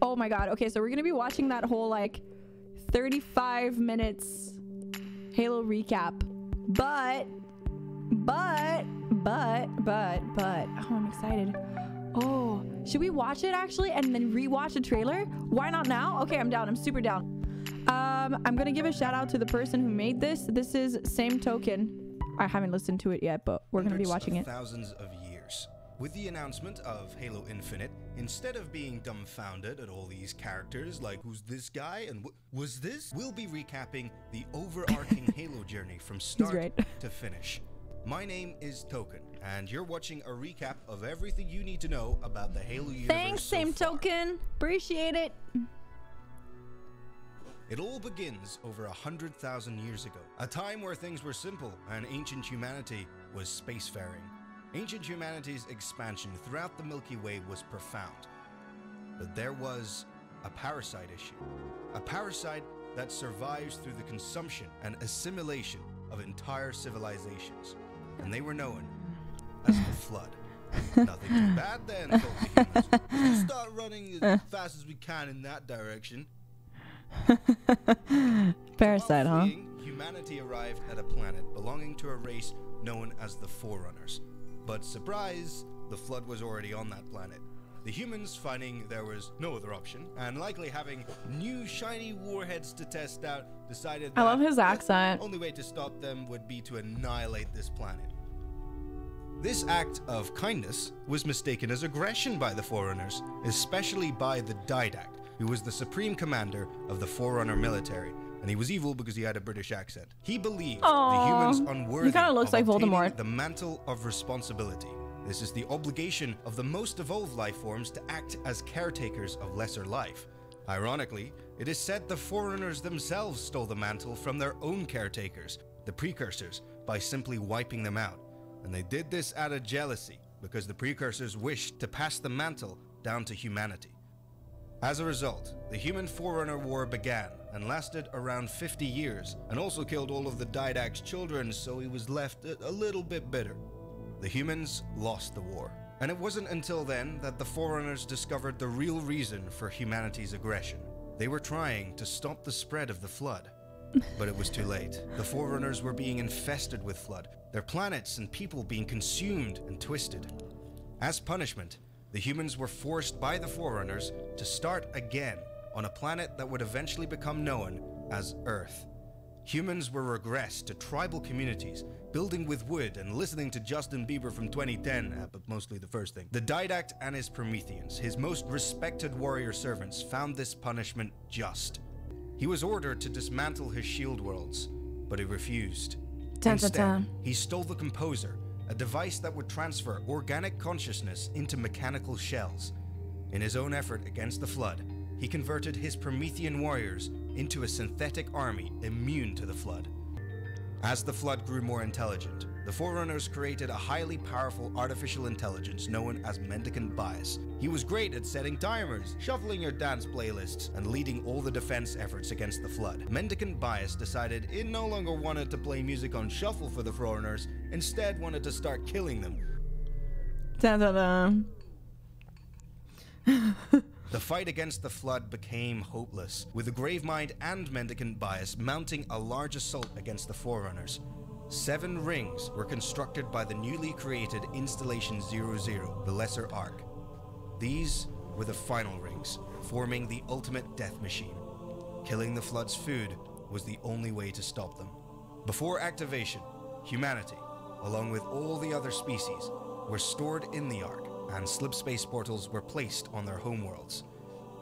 Oh my god. Okay, so we're gonna be watching that whole like 35 minutes Halo recap. But, but, but, but, but. Oh, I'm excited. Oh, should we watch it actually and then rewatch the trailer? Why not now? Okay, I'm down. I'm super down. Um, I'm gonna give a shout out to the person who made this. This is SameToken. I haven't listened to it yet, but we're gonna be watching it. Thousands of years. With the announcement of Halo Infinite, instead of being dumbfounded at all these characters like who's this guy and was this, we'll be recapping the overarching Halo journey from start right. to finish. My name is Token, and you're watching a recap of everything you need to know about the Halo universe. Thanks, so Same far. Token. Appreciate it. It all begins over a hundred thousand years ago, a time where things were simple and ancient humanity was spacefaring. Ancient humanity's expansion throughout the Milky Way was profound. But there was a parasite issue. A parasite that survives through the consumption and assimilation of entire civilizations. And they were known as the Flood. Nothing too bad then, thought the humans. Start running as fast as we can in that direction. Parasite, huh? humanity arrived at a planet belonging to a race known as the Forerunners. But surprise, the Flood was already on that planet. The humans, finding there was no other option, and likely having new shiny warheads to test out, decided I love his the accent. only way to stop them would be to annihilate this planet. This act of kindness was mistaken as aggression by the Forerunners, especially by the Didact, who was the supreme commander of the Forerunner military, and he was evil because he had a British accent. He believed Aw, the humans he unworthy kinda looks of like Voldemort. the mantle of responsibility. This is the obligation of the most evolved life forms to act as caretakers of lesser life. Ironically, it is said the Forerunners themselves stole the mantle from their own caretakers, the Precursors, by simply wiping them out. And they did this out of jealousy, because the Precursors wished to pass the mantle down to humanity. As a result, the Human Forerunner War began and lasted around 50 years, and also killed all of the Didact's children, so he was left a little bit bitter. The humans lost the war. And it wasn't until then that the Forerunners discovered the real reason for humanity's aggression. They were trying to stop the spread of the Flood. But it was too late. The Forerunners were being infested with Flood, their planets and people being consumed and twisted. As punishment, the humans were forced by the Forerunners to start again on a planet that would eventually become known as Earth. Humans were regressed to tribal communities, building with wood and listening to Justin Bieber from 2010, uh, but mostly the first thing. The Didact and his Prometheans, his most respected warrior servants, found this punishment just. He was ordered to dismantle his shield worlds, but he refused. Instead, he stole the Composer, a device that would transfer organic consciousness into mechanical shells. In his own effort against the Flood, he converted his Promethean warriors into a synthetic army immune to the Flood. As the Flood grew more intelligent, the Forerunners created a highly powerful artificial intelligence known as Mendicant Bias. He was great at setting timers, shuffling your dance playlists, and leading all the defense efforts against the Flood. Mendicant Bias decided it no longer wanted to play music on shuffle for the Forerunners, instead wanted to start killing them. Dun. The fight against the Flood became hopeless, with the Gravemind and Mendicant Bias mounting a large assault against the Forerunners. Seven rings were constructed by the newly created Installation 00, the Lesser Ark. These were the final rings, forming the ultimate death machine. Killing the Flood's food was the only way to stop them. Before activation, humanity, along with all the other species, were stored in the Ark, and slip space portals were placed on their homeworlds.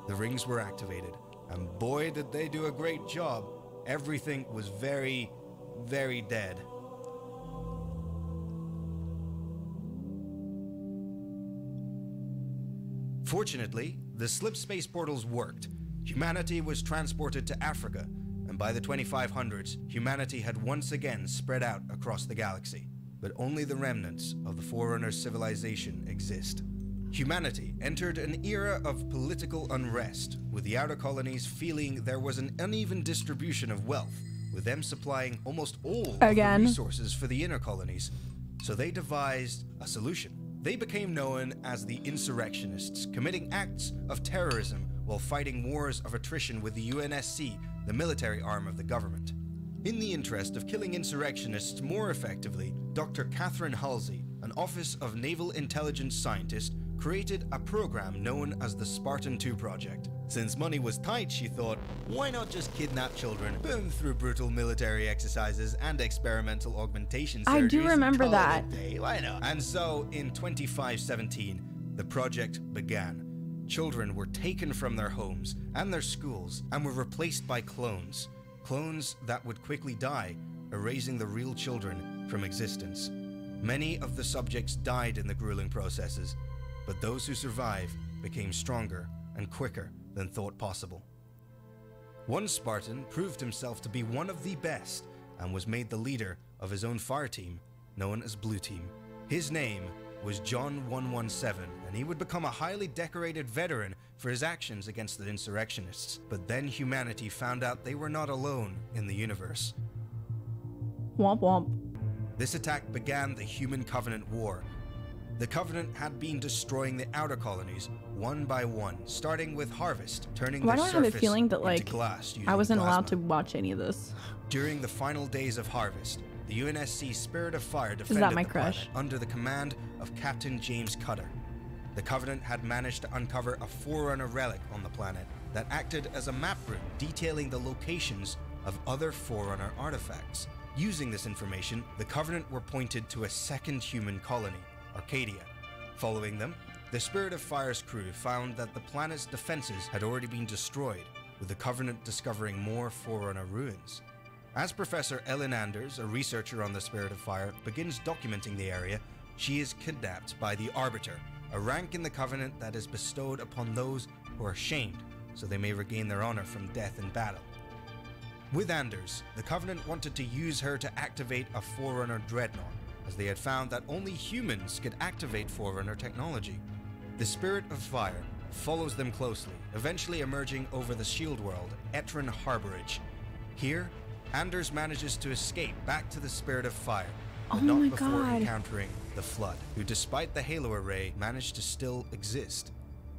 The rings were activated, and boy, did they do a great job. Everything was very, very dead. Fortunately, the slip space portals worked. Humanity was transported to Africa, and by the 2500s, humanity had once again spread out across the galaxy. But only the remnants of the Forerunner civilization exist. Humanity entered an era of political unrest, with the outer colonies feeling there was an uneven distribution of wealth, with them supplying almost all Again. the resources for the inner colonies. So they devised a solution. They became known as the insurrectionists, committing acts of terrorism while fighting wars of attrition with the UNSC, the military arm of the government. In the interest of killing insurrectionists more effectively, Dr. Catherine Halsey, an Office of Naval Intelligence scientist, created a program known as the Spartan 2 Project. Since money was tight, she thought, why not just kidnap children, boom through brutal military exercises and experimental augmentation surgeries? I do remember call it a that. day? Why not? And so, in 2517, the project began. Children were taken from their homes and their schools and were replaced by clones. Clones that would quickly die, erasing the real children from existence. Many of the subjects died in the grueling processes, but those who survived became stronger and quicker than thought possible. One Spartan proved himself to be one of the best and was made the leader of his own fire team, known as Blue Team. His name was John 117, and he would become a highly decorated veteran for his actions against the insurrectionists. But then humanity found out they were not alone in the universe. Womp womp. This attack began the Human Covenant War. The Covenant had been destroying the outer colonies one by one, starting with Harvest, turning Why their do I have a feeling that like glass I wasn't allowed to watch any of this? During the final days of Harvest, the UNSC Spirit of Fire defended that my the crush? planet under the command of Captain James Cutter. The Covenant had managed to uncover a Forerunner relic on the planet that acted as a map route detailing the locations of other Forerunner artifacts. Using this information, the Covenant were pointed to a second human colony, Arcadia. Following them, the Spirit of Fire's crew found that the planet's defenses had already been destroyed, with the Covenant discovering more Forerunner ruins. As Professor Ellen Anders, a researcher on the Spirit of Fire, begins documenting the area, she is kidnapped by the Arbiter, a rank in the Covenant that is bestowed upon those who are shamed, so they may regain their honor from death in battle. With Anders, the Covenant wanted to use her to activate a Forerunner dreadnought, as they had found that only humans could activate Forerunner technology. The Spirit of Fire follows them closely, eventually emerging over the Shield World, Etran Harborage. Here, Anders manages to escape back to the Spirit of Fire, but Oh not before God. encountering the Flood, who, despite the Halo array, managed to still exist.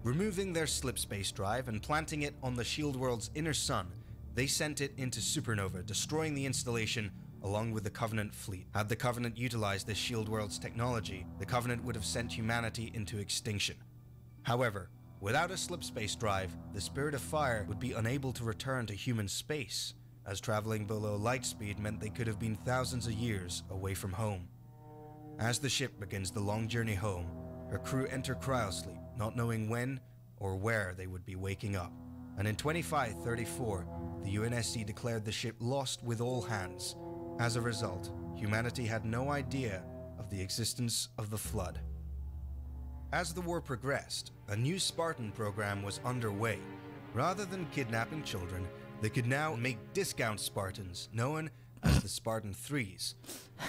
Removing their slip space drive and planting it on the Shield World's inner sun, they sent it into supernova, destroying the installation along with the Covenant fleet. Had the Covenant utilized this Shield World's technology, the Covenant would have sent humanity into extinction. However, without a slip space drive, the Spirit of Fire would be unable to return to human space, as traveling below light speed meant they could have been thousands of years away from home. As the ship begins the long journey home, her crew enter cryosleep, not knowing when or where they would be waking up. And in 2534, the UNSC declared the ship lost with all hands. As a result, humanity had no idea of the existence of the flood. As the war progressed, a new Spartan program was underway. Rather than kidnapping children, they could now make discount Spartans, known as the Spartan Threes.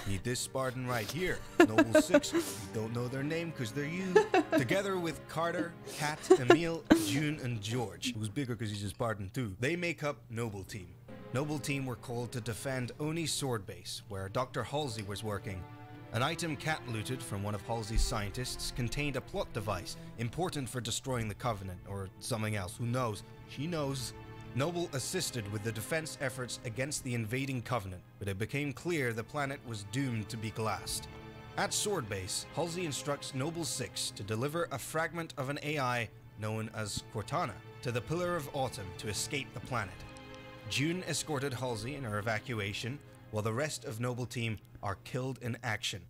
Need this Spartan right here, Noble Six. You don't know their name because they're you. Together with Carter, Kat, Emil, June, and George, who's bigger because he's a Spartan too. They make up Noble Team. Noble Team were called to defend ONI Sword Base, where Dr. Halsey was working. An item Kat looted from one of Halsey's scientists contained a plot device important for destroying the Covenant, or something else. Who knows? She knows. Noble assisted with the defense efforts against the invading Covenant, but it became clear the planet was doomed to be glassed. At Sword Base, Halsey instructs Noble 6 to deliver a fragment of an AI known as Cortana to the Pillar of Autumn to escape the planet. June escorted Halsey in her evacuation, while the rest of Noble Team are killed in action.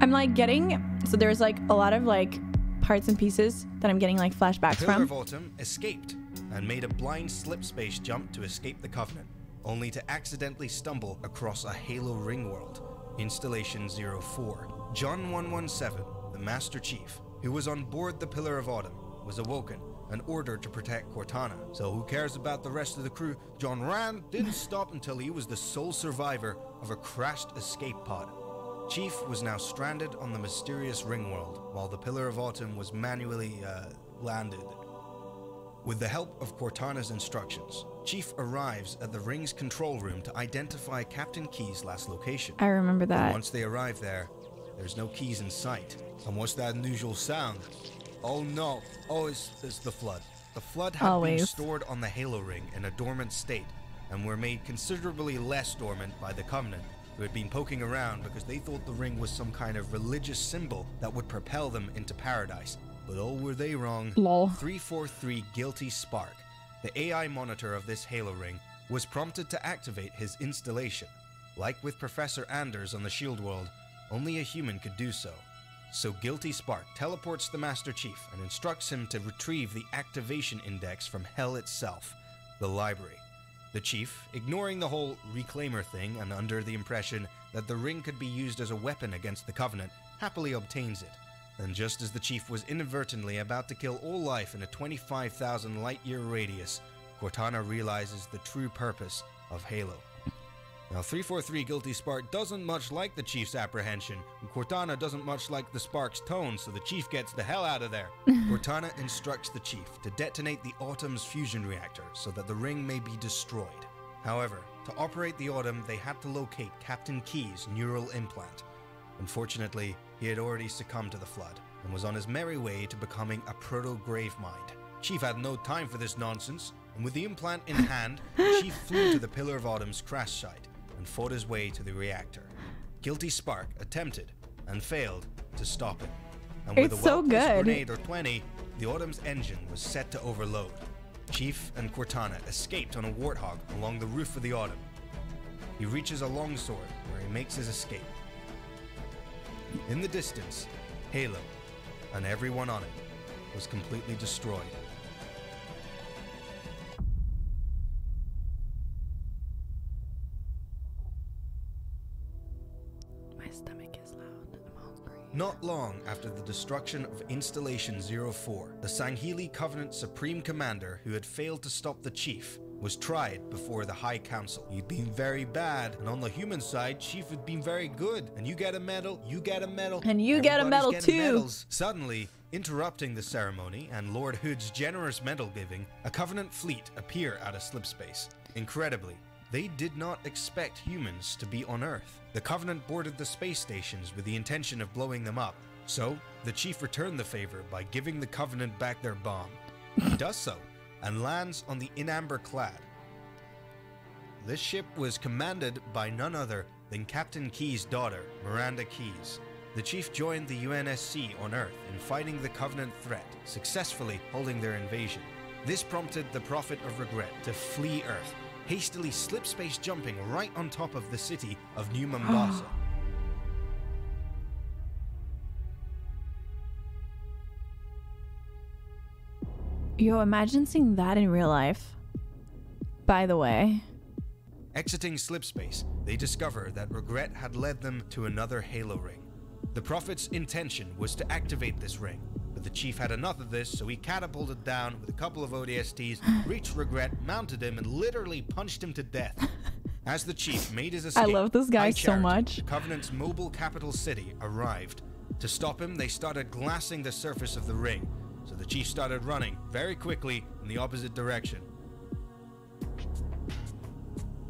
I'm like getting so there's like a lot of like parts and pieces that I'm getting like flashbacks Pillar from. of Autumn escaped and made a blind slip space jump to escape the Covenant, only to accidentally stumble across a Halo ring world, Installation 04. John 117, the Master Chief, who was on board the Pillar of Autumn, was awoken and ordered to protect Cortana. So who cares about the rest of the crew? John Rand didn't stop until he was the sole survivor of a crashed escape pod. Chief was now stranded on the mysterious ring world, while the Pillar of Autumn was manually, uh, landed. With the help of Cortana's instructions, Chief arrives at the ring's control room to identify Captain Keyes' last location. I remember that. once they arrive there, there's no keys in sight. And what's that unusual sound? Oh no! Oh, it's, it's the flood. the flood had been stored on the Halo ring in a dormant state and were made considerably less dormant by the Covenant, who had been poking around because they thought the ring was some kind of religious symbol that would propel them into paradise. But oh, were they wrong. Lol. 343 Guilty Spark, the AI monitor of this Halo ring, was prompted to activate his installation. Like with Professor Anders on the Shield World, only a human could do so. So Guilty Spark teleports the Master Chief and instructs him to retrieve the activation index from Hell itself, the library. The Chief, ignoring the whole reclaimer thing and under the impression that the ring could be used as a weapon against the Covenant, happily obtains it. And just as the Chief was inadvertently about to kill all life in a 25,000 light year radius, Cortana realizes the true purpose of Halo. Now, 343 Guilty Spark doesn't much like the Chief's apprehension, and Cortana doesn't much like the Spark's tone, so the Chief gets the hell out of there. Cortana instructs the Chief to detonate the Autumn's fusion reactor so that the ring may be destroyed. However, to operate the Autumn, they had to locate Captain Keyes' neural implant. Unfortunately, he had already succumbed to the flood and was on his merry way to becoming a proto Gravemind. Chief had no time for this nonsense, and with the implant in hand, Chief flew to the Pillar of Autumn's crash site and fought his way to the reactor. Guilty Spark attempted and failed to stop him. And with It's a so good. grenade or 20, the Autumn's engine was set to overload. Chief and Cortana escaped on a warthog along the roof of the Autumn. He reaches a longsword where he makes his escape. In the distance, Halo, and everyone on it, was completely destroyed. My stomach is loud. I'm hungry. Not long after the destruction of Installation 04, the Sangheili Covenant Supreme Commander, who had failed to stop the Chief, was tried before the High Council. He'd been very bad, and on the human side, Chief had been very good. And you get a medal, you get a medal, And you get a medal too. medals. Suddenly, interrupting the ceremony and Lord Hood's generous medal giving, a Covenant fleet appear out of slipspace. Incredibly, they did not expect humans to be on Earth. The Covenant boarded the space stations with the intention of blowing them up. So, the Chief returned the favor by giving the Covenant back their bomb. He does so, and lands on the In Amber Clad. This ship was commanded by none other than Captain Keyes' daughter, Miranda Keyes. The chief joined the UNSC on Earth in fighting the Covenant threat, successfully holding their invasion. This prompted the Prophet of Regret to flee Earth, hastily slip space jumping right on top of the city of New Mombasa. Yo, imagine seeing that in real life. By the way. Exiting slipspace, they discover that regret had led them to another Halo ring. The Prophet's intention was to activate this ring, but the Chief had enough of this, so he catapulted down with a couple of ODSTs, reached Regret, mounted him, and literally punched him to death. As the Chief made his escape, I love this guy High so Charity, much. The Covenant's mobile capital city arrived. To stop him, they started glassing the surface of the ring, so the Chief started running very quickly in the opposite direction.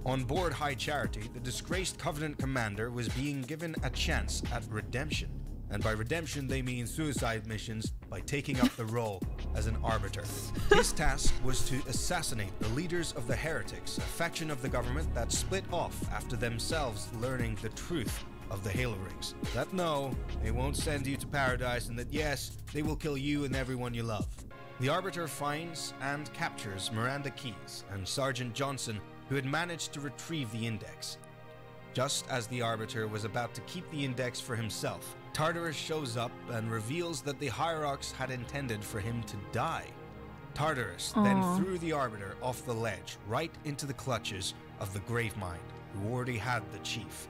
On board High Charity, the disgraced Covenant commander was being given a chance at redemption. And by redemption, they mean suicide missions by taking up the role as an arbiter. His task was to assassinate the leaders of the Heretics, a faction of the government that split off after themselves learning the truth of the Halo Rings. That no, they won't send you to paradise, and that yes, they will kill you and everyone you love. The Arbiter finds and captures Miranda Keyes and Sergeant Johnson, who had managed to retrieve the index. Just as the Arbiter was about to keep the index for himself, Tartarus shows up and reveals that the Hierarchs had intended for him to die. Tartarus then threw the Arbiter off the ledge, right into the clutches of the Gravemind, who already had the chief.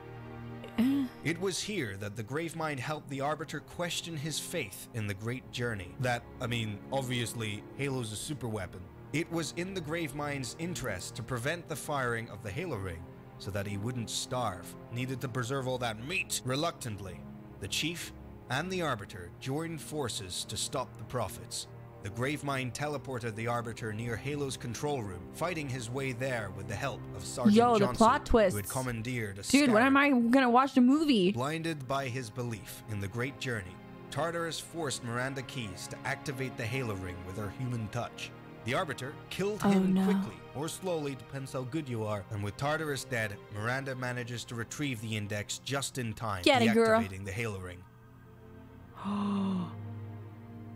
It was here that the Gravemind helped the Arbiter question his faith in the Great Journey. That, I mean, obviously, Halo's a super weapon. It was in the Gravemind's interest to prevent the firing of the Halo Ring so that he wouldn't starve. Needed to preserve all that meat. Reluctantly, the Chief and the Arbiter joined forces to stop the Prophets. The Gravemind teleported the Arbiter near Halo's control room, fighting his way there with the help of Sergeant Yo, the Johnson, plot who had commandeered a Dude, when am I gonna watch the movie? Blinded by his belief in the Great Journey, Tartarus forced Miranda Keyes to activate the Halo Ring with her human touch. The Arbiter killed Oh, him no. quickly, or slowly, depends how good you are. And with Tartarus dead, Miranda manages to retrieve the index just in time, Get it, girl. deactivating the Halo Ring.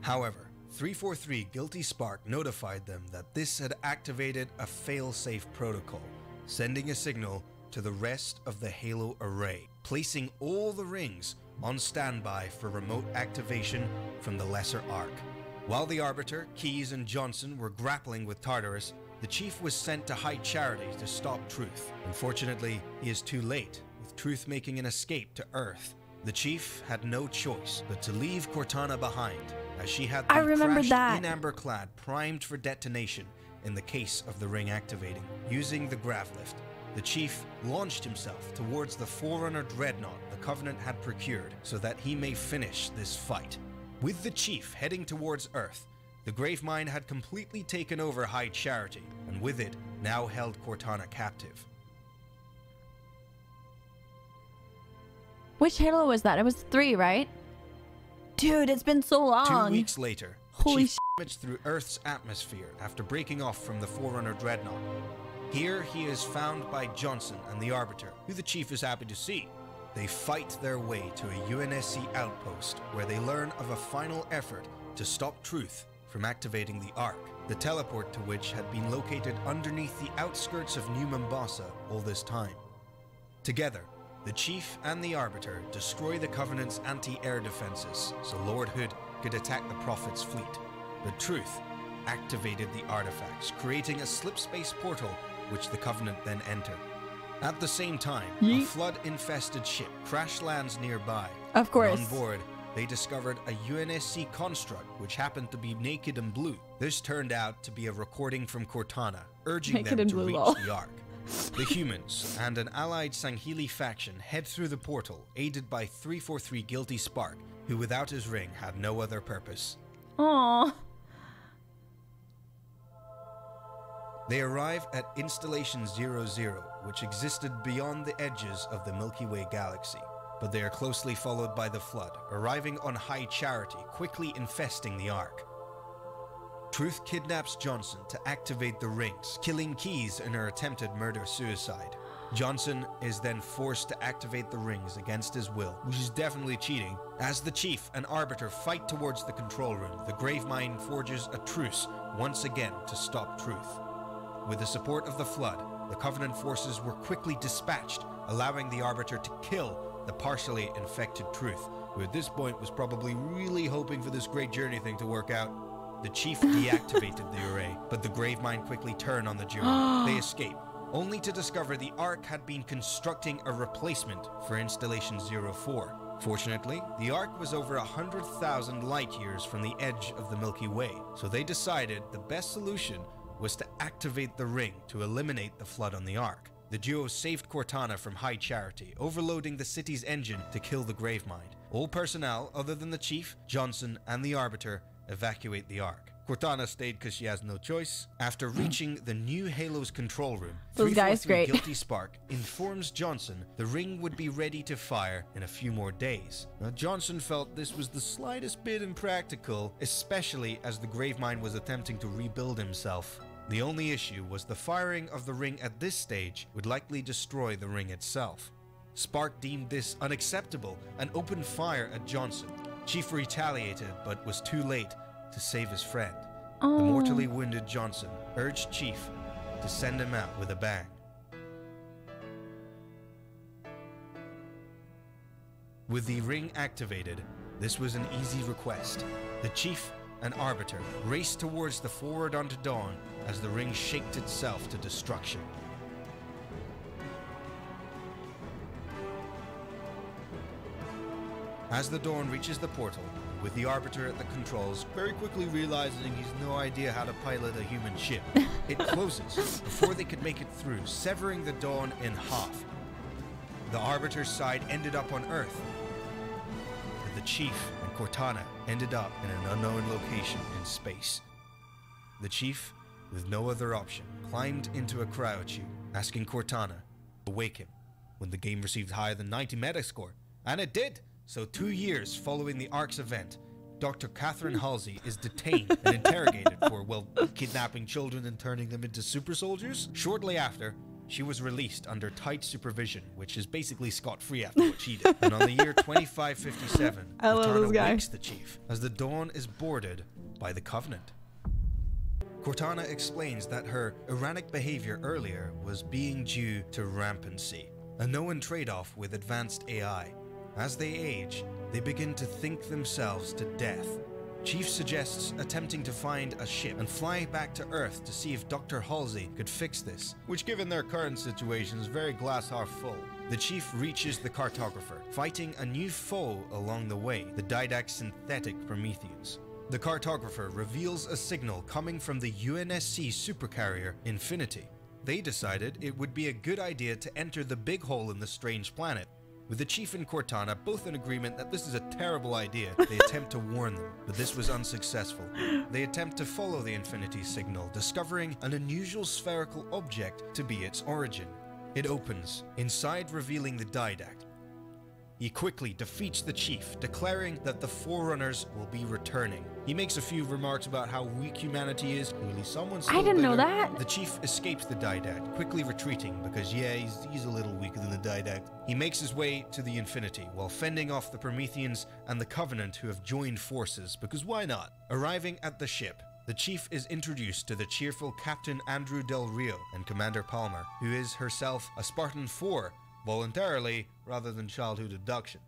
However, 343 Guilty Spark notified them that this had activated a failsafe protocol, sending a signal to the rest of the Halo array, placing all the rings on standby for remote activation from the Lesser Ark. While the Arbiter, Keyes, and Johnson were grappling with Tartarus, the Chief was sent to High Charity to stop Truth. Unfortunately, he is too late, with Truth making an escape to Earth. The Chief had no choice but to leave Cortana behind, as she had the I remember that. In Amber Clad primed for detonation in the case of the ring activating. Using the Gravlift, the Chief launched himself towards the Forerunner Dreadnought the Covenant had procured so that he may finish this fight. With the Chief heading towards Earth, the Gravemind had completely taken over High Charity, and with it, now held Cortana captive. Which Halo was that? It was three, right? Dude, it's been so long. Two weeks later, Holy Chief plumets through Earth's atmosphere after breaking off from the Forerunner Dreadnought. Here he is found by Johnson and the Arbiter, who the Chief is happy to see. They fight their way to a UNSC outpost where they learn of a final effort to stop Truth from activating the Ark, the teleport to which had been located underneath the outskirts of New Mombasa all this time. Together, the Chief and the Arbiter destroy the Covenant's anti air defenses so Lord Hood could attack the Prophet's fleet. But Truth activated the artifacts, creating a slipspace portal which the Covenant then enter. At the same time, a flood infested ship crash lands nearby. Of course. And on board, they discovered a UNSC construct which happened to be naked and blue. This turned out to be a recording from Cortana, urging Naked them to reach lol. the Ark. The humans and an allied Sangheili faction head through the portal, aided by 343 Guilty Spark, who without his ring had no other purpose. Aw. They arrive at Installation 00, which existed beyond the edges of the Milky Way galaxy. But they are closely followed by the Flood, arriving on High Charity, quickly infesting the Ark. Truth kidnaps Johnson to activate the rings, killing Keyes in her attempted murder suicide. Johnson is then forced to activate the rings against his will, which is definitely cheating. As the Chief and Arbiter fight towards the control room, the Gravemind forges a truce once again to stop Truth. With the support of the Flood, the Covenant forces were quickly dispatched, allowing the Arbiter to kill the partially infected Truth, who at this point was probably really hoping for this great journey thing to work out. The Chief deactivated the array, but the Gravemind quickly turned on the duo. they escape, only to discover the Ark had been constructing a replacement for Installation 04. Fortunately, the Ark was over 100,000 light years from the edge of the Milky Way, so they decided the best solution was to activate the ring to eliminate the flood on the Ark. The duo saved Cortana from High Charity, overloading the city's engine to kill the Gravemind. All personnel, other than the Chief, Johnson, and the Arbiter, evacuate the Ark. Cortana stayed because she has no choice. After reaching the new Halo's control room, Those guys 343 great. Guilty Spark informs Johnson the ring would be ready to fire in a few more days. Now, Johnson felt this was the slightest bit impractical, especially as the Gravemind was attempting to rebuild himself. The only issue was the firing of the ring at this stage would likely destroy the ring itself. Spark deemed this unacceptable and opened fire at Johnson. Chief retaliated, but was too late to save his friend. The Oh. mortally wounded Johnson urged Chief to send him out with a bang. With the ring activated, this was an easy request. The Chief and Arbiter raced towards the Forward Unto Dawn as the ring shaked itself to destruction. As the Dawn reaches the portal, with the Arbiter at the controls, very quickly realizing he's no idea how to pilot a human ship, it closes before they could make it through, severing the Dawn in half. The Arbiter's side ended up on Earth, and the Chief and Cortana ended up in an unknown location in space. The Chief, with no other option, climbed into a cryotube, asking Cortana to wake him when the game received higher than 90 Metascore. And it did! So, two years following the Ark's event, Dr. Catherine Halsey is detained and interrogated for, well, kidnapping children and turning them into super soldiers. Shortly after, she was released under tight supervision, which is basically scot-free after what she did. And on the year 2557, I love Cortana wakes the chief as the dawn is boarded by the Covenant. Cortana explains that her erratic behavior earlier was being due to rampancy, a known trade-off with advanced AI. As they age, they begin to think themselves to death. Chief suggests attempting to find a ship and fly back to Earth to see if Dr. Halsey could fix this, which given their current situation is very glass half full. The chief reaches the cartographer, fighting a new foe along the way, the Didact synthetic Prometheus. The cartographer reveals a signal coming from the UNSC supercarrier Infinity. They decided it would be a good idea to enter the big hole in the strange planet. With the chief and Cortana both in agreement that this is a terrible idea, they attempt to warn them, but this was unsuccessful. They attempt to follow the Infinity signal, discovering an unusual spherical object to be its origin. It opens, inside revealing the Didact, he quickly defeats the chief, declaring that the Forerunners will be returning. He makes a few remarks about how weak humanity is. Clearly, someone's I didn't know that. The chief escapes the Didact, quickly retreating because, yeah, he's, he's a little weaker than the Didact. He makes his way to the Infinity while fending off the Prometheans and the Covenant who have joined forces, because why not? Arriving at the ship, the chief is introduced to the cheerful Captain Andrew Del Rio and Commander Palmer, who is herself a Spartan 4, voluntarily rather than childhood abduction.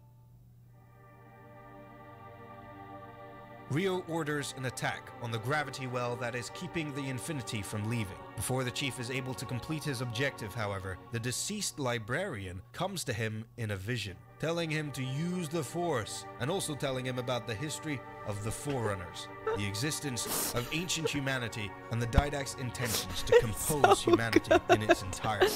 Rio orders an attack on the gravity well that is keeping the Infinity from leaving. Before the chief is able to complete his objective, however, the deceased librarian comes to him in a vision, telling him to use the Force, and also telling him about the history of the Forerunners, the existence of ancient humanity, and the Didact's intentions to compose humanity in its entirety.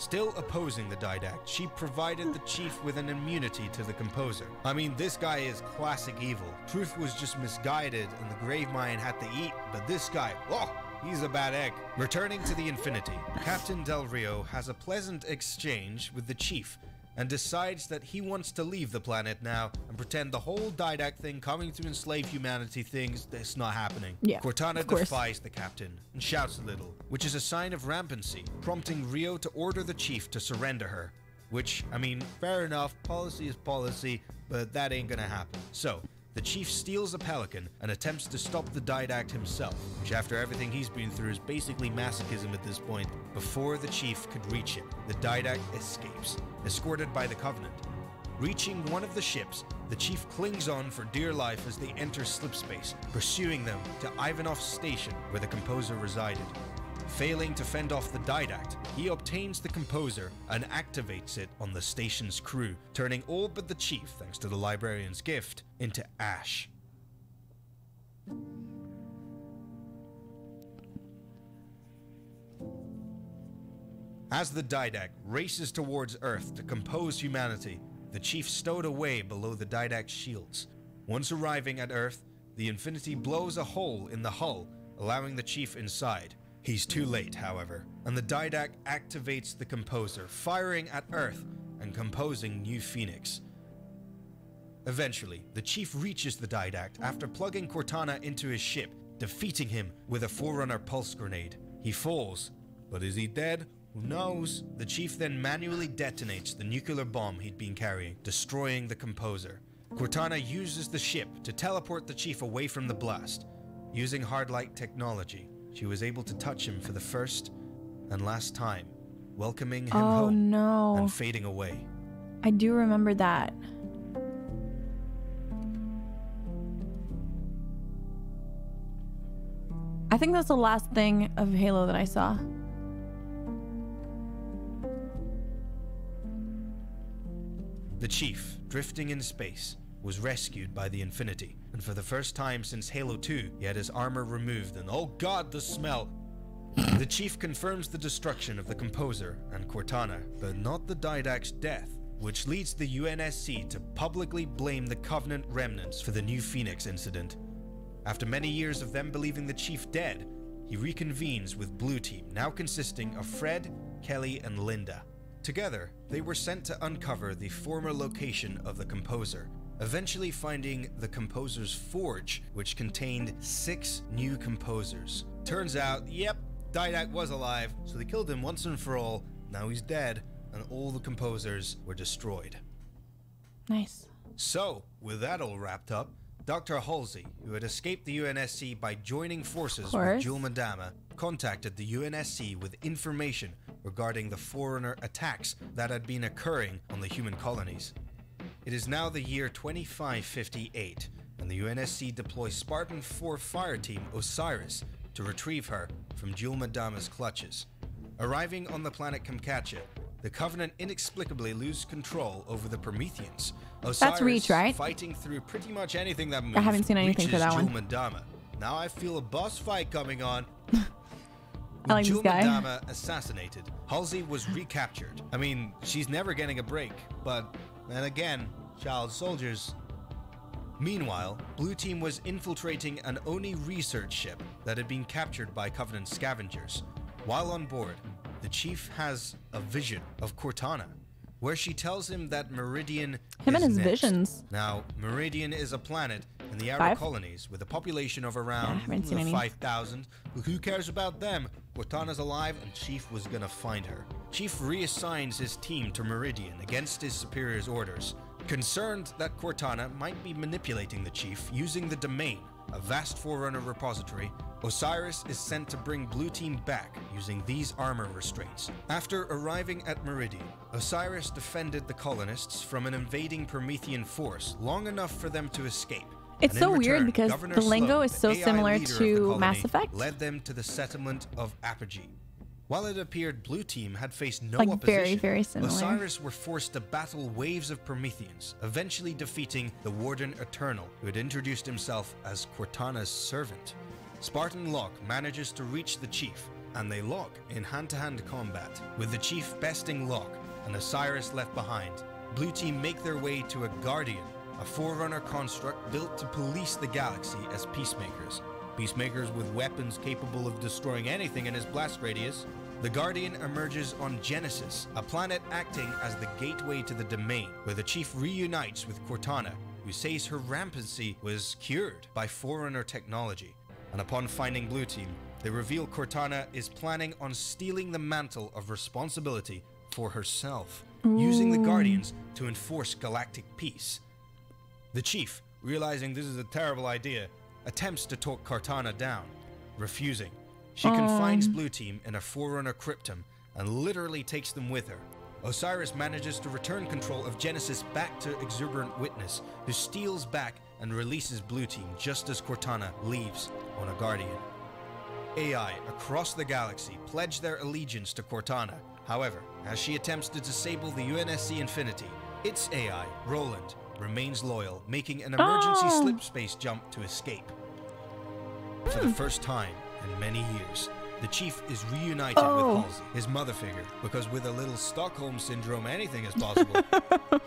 Still opposing the Didact, she provided the chief with an immunity to the composer. I mean, this guy is classic evil. Truth was just misguided and the grave Gravemind had to eat, but this guy, oh, he's a bad egg. Returning to the Infinity, Captain Del Rio has a pleasant exchange with the chief and decides that he wants to leave the planet now and pretend the whole Didact thing coming to enslave humanity things that's not happening. Yeah, Cortana defies the captain and shouts a little, which is a sign of rampancy, prompting Rio to order the chief to surrender her. Which, I mean, fair enough, policy is policy, but that ain't gonna happen. So, the chief steals a pelican and attempts to stop the Didact himself, which after everything he's been through is basically masochism at this point. Before the chief could reach him, the Didact escapes, escorted by the Covenant. Reaching one of the ships, the chief clings on for dear life as they enter slipspace, pursuing them to Ivanoff's station where the composer resided. Failing to fend off the Didact, he obtains the composer and activates it on the station's crew, turning all but the chief, thanks to the librarian's gift, into ash. As the Didact races towards Earth to compose humanity, the chief stowed away below the Didact's shields. Once arriving at Earth, the Infinity blows a hole in the hull, allowing the chief inside. He's too late, however, and the Didact activates the composer, firing at Earth and composing New Phoenix. Eventually, the chief reaches the Didact after plugging Cortana into his ship, defeating him with a Forerunner pulse grenade. He falls, but is he dead? Who knows? The chief then manually detonates the nuclear bomb he'd been carrying, destroying the composer. Cortana uses the ship to teleport the chief away from the blast. Using hardlight technology, she was able to touch him for the first and last time, welcoming him Oh home no. and fading away. I do remember that. I think that's the last thing of Halo that I saw. The Chief, drifting in space, was rescued by the Infinity, and for the first time since Halo 2, he had his armor removed, and oh god, the smell! the Chief confirms the destruction of the Composer and Cortana, but not the Didact's death, which leads the UNSC to publicly blame the Covenant remnants for the New Phoenix incident. After many years of them believing the Chief dead, he reconvenes with Blue Team, now consisting of Fred, Kelly, and Linda. Together, they were sent to uncover the former location of the composer. Eventually finding the composer's forge, which contained six new composers. Turns out, yep, Didact was alive, so they killed him once and for all. Now he's dead, and all the composers were destroyed. Nice. So, with that all wrapped up, Dr. Halsey, who had escaped the UNSC by joining forces with course. Jul 'Mdama, contacted the UNSC with information regarding the Forerunner attacks that had been occurring on the human colonies. It is now the year 2558, and the UNSC deploys Spartan 4 fire team Osiris to retrieve her from Jul 'Mdama's clutches. Arriving on the planet Kamchatka, the Covenant inexplicably lose control over the Prometheans. Osiris, Reach, right? Fighting through pretty much anything that moves. I haven't seen anything for that one. 'Mdama. Now I feel a boss fight coming on. I like guy. 'Mdama assassinated, Halsey was recaptured. I mean, she's never getting a break, but then again, child soldiers. Meanwhile, Blue Team was infiltrating an ONI research ship that had been captured by Covenant scavengers. While on board, the chief has a vision of Cortana, where she tells him that Meridian Him is and his next. visions. Now, Meridian is a planet in the outer Five? colonies with a population of around haven't seen any. 5,000. But who cares about them? Cortana's alive and Chief was gonna find her. Chief reassigns his team to Meridian against his superior's orders. Concerned that Cortana might be manipulating the Chief using the Domain, a vast Forerunner repository, Osiris is sent to bring Blue Team back using these armor restraints. After arriving at Meridian, Osiris defended the colonists from an invading Promethean force long enough for them to escape. It's so weird because Governor the lingo Sloan, is so similar to colony, Mass Effect. Led them to the settlement of Apogee. While it appeared Blue Team had faced no Like, opposition, very, very similar. Osiris were forced to battle waves of Prometheans, eventually defeating the Warden Eternal, who had introduced himself as Cortana's servant. Spartan Locke manages to reach the Chief, and they lock in hand-to-hand combat, with the Chief besting Locke and Osiris left behind. Blue Team make their way to a Guardian, a Forerunner construct built to police the galaxy as peacemakers. Peacemakers with weapons capable of destroying anything in his blast radius. The Guardian emerges on Genesis, a planet acting as the gateway to the domain, where the Chief reunites with Cortana, who says her rampancy was cured by Forerunner technology. And upon finding Blue Team, they reveal Cortana is planning on stealing the mantle of responsibility for herself, using the Guardians to enforce galactic peace. The chief, realizing this is a terrible idea, attempts to talk Cortana down, refusing. She confines Blue Team in a Forerunner cryptum and literally takes them with her. Osiris manages to return control of Genesis back to Exuberant Witness, who steals back and releases Blue Team just as Cortana leaves on a Guardian. AI across the galaxy pledge their allegiance to Cortana. However, as she attempts to disable the UNSC Infinity, its AI, Roland, remains loyal, making an emergency Oh. slip space jump to escape. For the hmm. first time in many years, the chief is reunited Oh. with Halsey, his mother figure, because with a little Stockholm syndrome, anything is possible.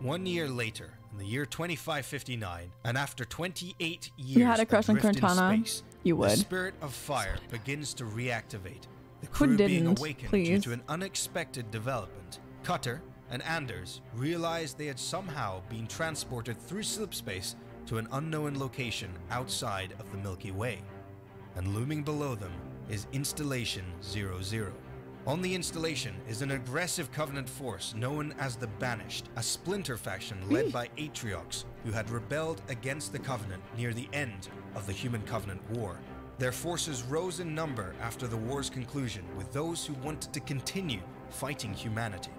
One year later, in the year 2559, and after 28 years had a crush on Cortana? space, You the spirit of fire begins to reactivate. The crew being awakened due to an unexpected development. Cutter and Anders realized they had somehow been transported through slipspace to an unknown location outside of the Milky Way. And looming below them is Installation 00. On the installation is an aggressive Covenant force known as the Banished, a splinter faction led by Atriox, who had rebelled against the Covenant near the end of the Human Covenant War. Their forces rose in number after the war's conclusion, with those who wanted to continue fighting humanity.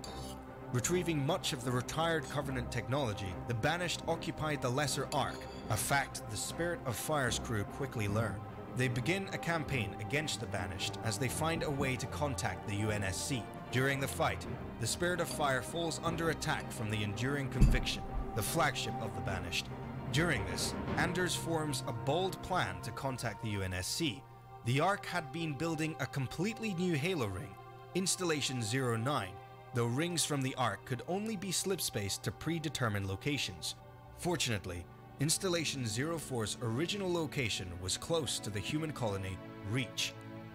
Retrieving much of the retired Covenant technology, the Banished occupied the Lesser Ark, a fact the Spirit of Fire's crew quickly learn. They begin a campaign against the Banished as they find a way to contact the UNSC. During the fight, the Spirit of Fire falls under attack from the Enduring Conviction, the flagship of the Banished. During this, Anders forms a bold plan to contact the UNSC. The Ark had been building a completely new Halo ring, Installation 09, though rings from the Ark could only be slipspaced to predetermined locations. Fortunately, Installation 04's original location was close to the human colony, Reach.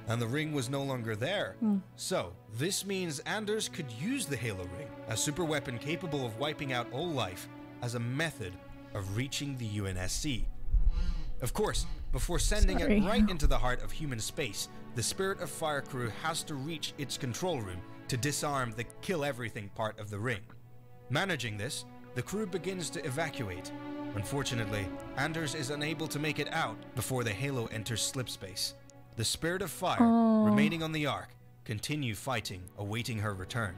and the ring was no longer there. Hmm. So, this means Anders could use the Halo ring, a super weapon capable of wiping out all life, as a method of reaching the UNSC. Of course, before sending Sorry. it right into the heart of human space, the Spirit of Fire crew has to reach its control room to disarm the kill everything part of the ring. Managing this, the crew begins to evacuate. Unfortunately, Anders is unable to make it out before the Halo enters slipspace. The Spirit of Fire, remaining on the Ark, continue fighting, awaiting her return.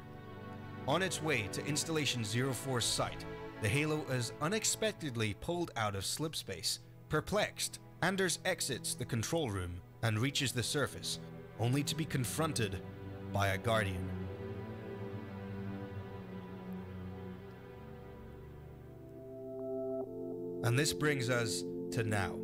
On its way to Installation 04's site, the Halo is unexpectedly pulled out of slipspace. Perplexed, Anders exits the control room and reaches the surface, only to be confronted by a Guardian. And this brings us to now.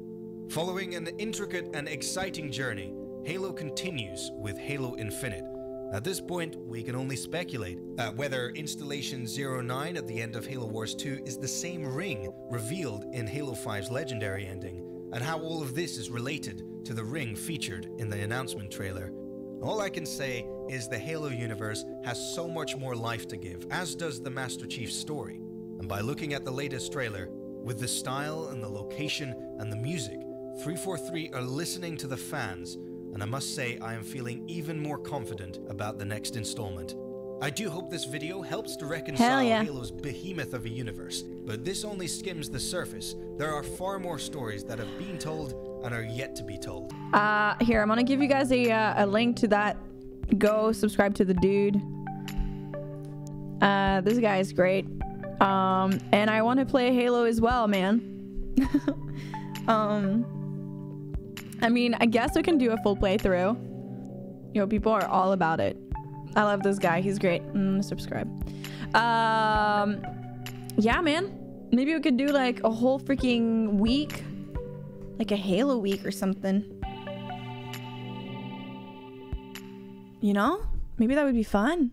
Following an intricate and exciting journey, Halo continues with Halo Infinite. At this point, we can only speculate uh, whether Installation 09 at the end of Halo Wars 2 is the same ring revealed in Halo 5's legendary ending, and how all of this is related to the ring featured in the announcement trailer. All I can say is the Halo universe has so much more life to give, as does the Master Chief story. And by looking at the latest trailer, with the style and the location and the music, 343 are listening to the fans, and I must say I am feeling even more confident about the next installment. I do hope this video helps to reconcile yeah. Halo's behemoth of a universe, but this only skims the surface. There are far more stories that have been told and are yet to be told. Uh, here, I'm gonna give you guys a, uh, a link to that. Go subscribe to the dude. Uh, this guy is great. Um, and I want to play Halo as well, man. um, I mean, I guess we can do a full playthrough. Know, people are all about it. I love this guy. He's great. Mm, subscribe. Um, yeah, man. Maybe we could do like a whole freaking week, like a Halo week or something. You know? Maybe that would be fun.